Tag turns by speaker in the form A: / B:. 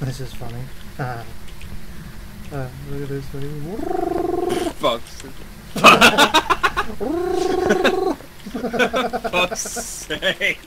A: This is funny. Uh, uh, look at this thing.
B: Fuck's Fuck's sake.